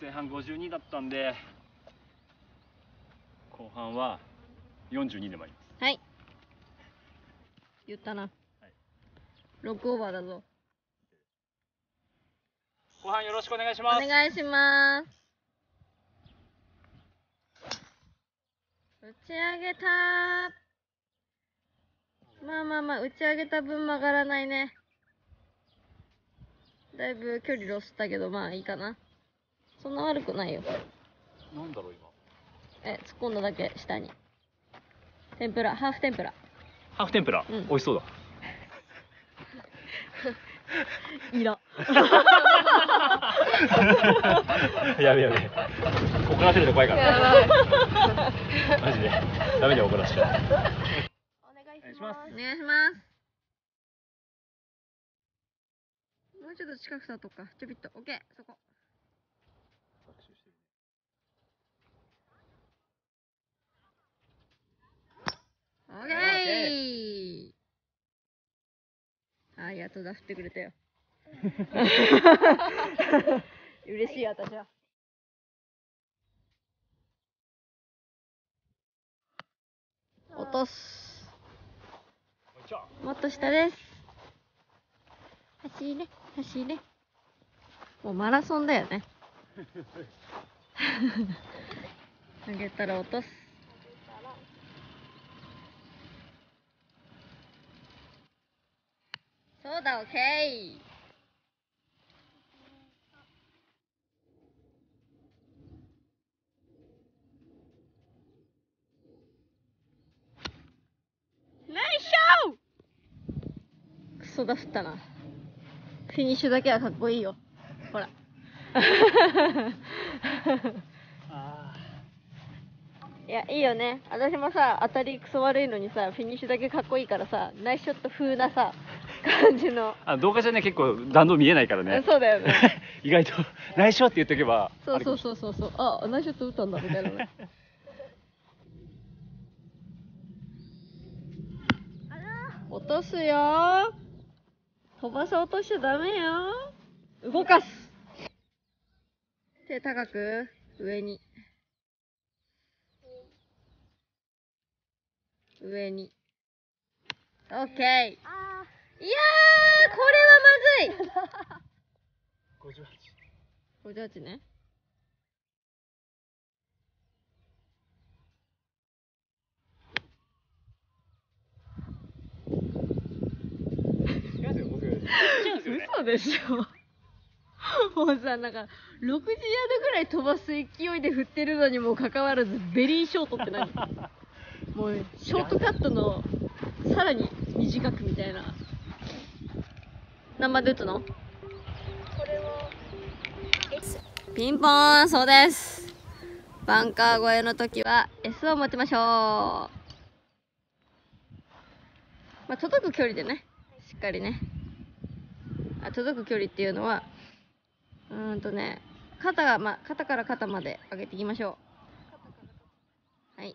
前半52だったんで後半は42で参ります。はい。言ったな、ロックオーバーだぞ。後半よろしくお願いしおます。願いします。打ち上げたまあまあまあ打ち上げた分曲がらないね。だいぶ距離ロスったけどまあいいかなそんな悪くないよ。なんだろう今。え突っ込んだだけ下に。天ぷらハーフ天ぷら。ハーフ天ぷら、うん。美味しそうだ。いら やべやべ。怒らせると怖いから。マジで。ダメだよ怒らせちゃお願いお願いします。お願いします。もうちょっと近くさとっか。ちょびっと。オッケー。そこオッケーありがとうだ振ってくれたよ。嬉しい私は。落とす。もっと下です。走れ走れ。もうマラソンだよね。上げたら落とすそうだオッケーナイスショークソだ振ったな。フィニッシュだけはかっこいいよ。ほら。いやいいよね。私もさ当たりクソ悪いのにさフィニッシュだけかっこいいからさナイスショット風なさ感じの。あ動画じゃね結構弾道見えないからね。そうだよね。意外と内緒って言っとけばそうそうそうそうそう。あナイスショット打ったんだみたいなね。落とすよ。飛ばそうとしちゃダメよ。動かす。手高く上に。上に。オッケーいやーこれはまずい。58ね。嘘でしょ。もうさなんか60ヤードぐらい飛ばす勢いで振ってるのにもかかわらずベリーショートって何？もうショートカットのさらに短くみたいな何番で打つのピンポーンそうです。バンカー越えの時は S を持ちましょう。まあ届く距離でね。しっかりね。あ届く距離っていうのはうーんとね肩が、まあ、肩から肩まで上げていきましょう。はい。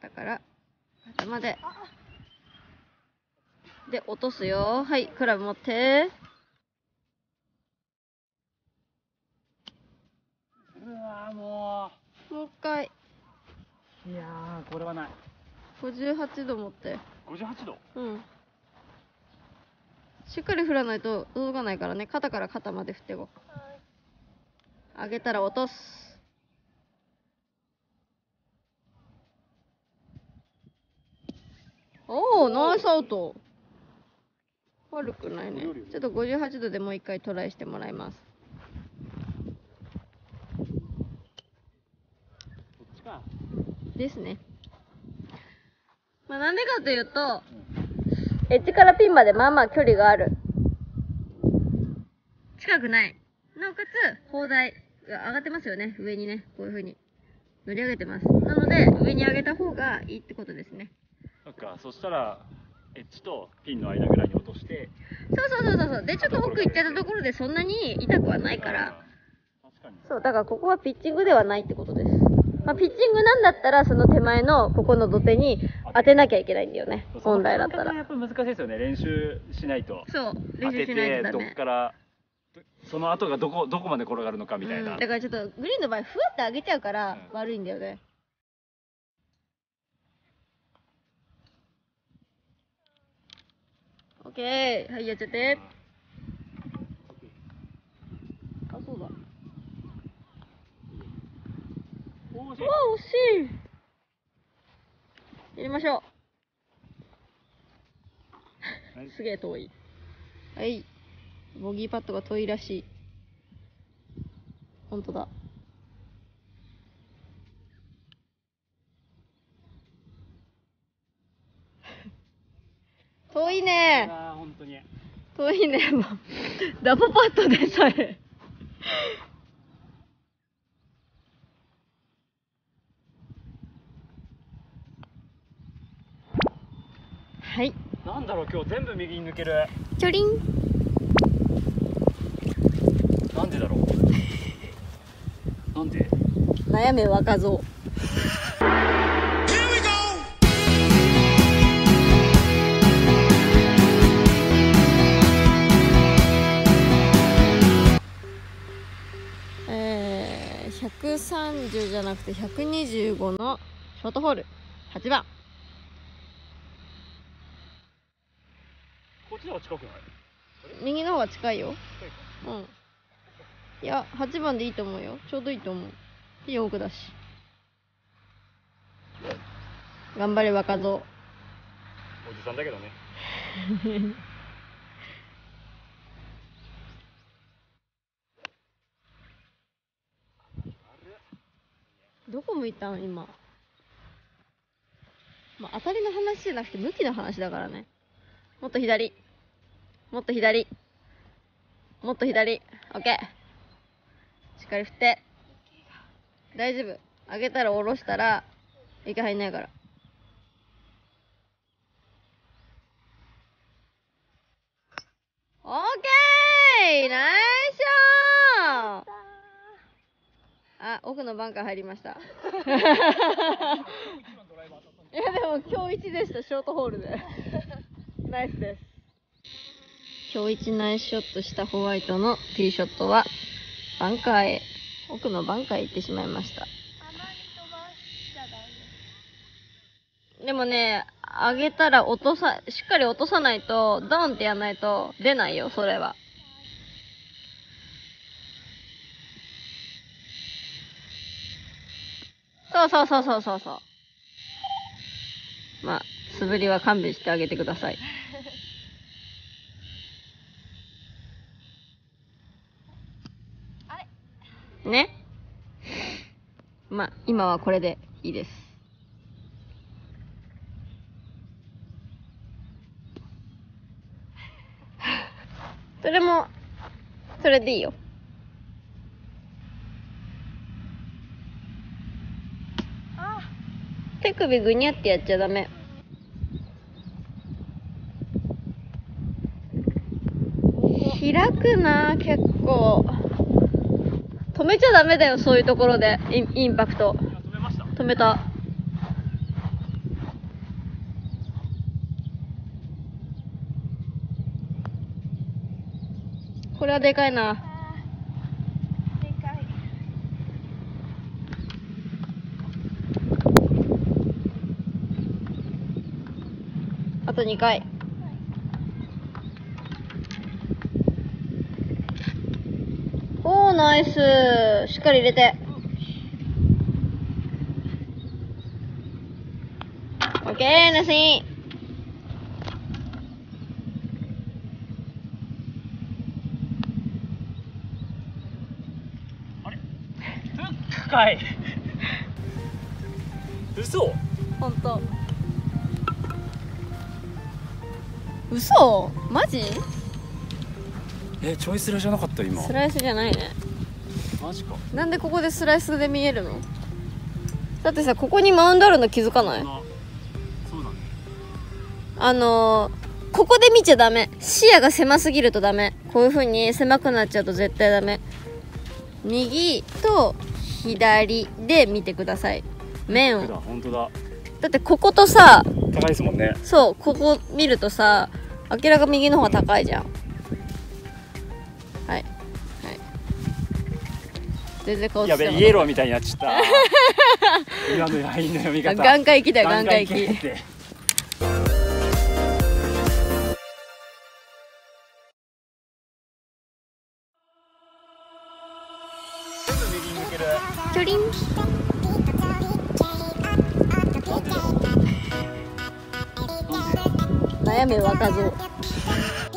肩から肩までで落とすよ。はいクラブ持って。うわーももう一回。ういやーこれはない。58度持って。58度？うん。しっかり振らないと届かないからね。肩から肩まで振っていこう。上げたら落とす。おおナイスアウト悪くないねちょっと58度でもう一回トライしてもらいますこっちかですね。まあ、なんでかというと、エッジからピンまでまあまあ距離がある。近くない。なおかつ、砲台が上がってますよね。上にね。こういう風に。乗り上げてます。なので、上に上げた方がいいってことですね。そっかそしたらエッジとピンの間ぐらいに落としてそうそうそうそう。で、ちょっと奥行っちゃったところでそんなに痛くはないから。確かにそう、だからここはピッチングではないってことです。まあ、ピッチングなんだったら、その手前のここの土手に当てなきゃいけないんだよね。本来だったら。やっぱ難しいですよね練習しないとそう、練習し当ててどっないとダメ。からその後がどこどこまで転がるのかみたいな、うんだからちょっとグリーンの場合ふわって上げちゃうからうん悪いんだよね、オッケー。はいやっちゃって。あそうだ。わ惜しい。やりましょはい。うすげえ遠い。はい。ボギーパットが遠いらしい。本当だ遠いねあー本当に遠いね。もうダボパットでさえ。はい。なんだろう今日全部右に抜ける。チョリン。なんでだろう。なんで？悩め若造130じゃなくて125のショートホール。8番。こっちの方が近くない？右の方が近いよ。うん。いや8番でいいと思うよ。ちょうどいいと思う。いい奥だし。頑張れ若造。おじさんだけどね どこ向いたん今？まあ、当たりの話じゃなくて向きの話だからね。もっと左。もっと左。もっと左。オッケー。しっかり振って。大丈夫。上げたら下ろしたら息入んないからオッケーナイスショットあ、奥のバンカー入りました。いやでも今日一でした、ショートホールで。ナイスです。今日一ナイスショットしたホワイトのティーショットは、バンカーへ、奥のバンカーへ行ってしまいました。でもね、上げたら落とさ、しっかり落とさないと、ドンってやんないと出ないよ、それは。そうそうそうそうそうそう。まあ、素振りは勘弁してあげてください。ね？まあ、今はこれでいいです。それも、それでいいよ。手首ぐにゃってやっちゃダメ。開くな結構。止めちゃダメだよ、そういうところで。インインパクト。止めた。これはでかいな。でかい。あと2回。おー、ナイス。しっかり入れて。オッケー、ナイスインか い。嘘。ほん嘘？マジ？えちょいスラじゃなかった今スライスじゃないね。マジかなんでここでスライスで見えるの？だってさ、ここにマウンドあるの気づかない？なそうだねあのーここで見ちゃダメ。視野が狭すぎるとダメ。こういう風に狭くなっちゃうと絶対ダメ。右と左で見てください。面を。本当だだってこことさ、高いですもんねそう、ここ見るとさ、明らか右の方が高いじゃん。はい。はい。全然こうやべイエローみたいになっちゃった。今のラインの読み方。眼科行きだよ眼科行き。やめ若造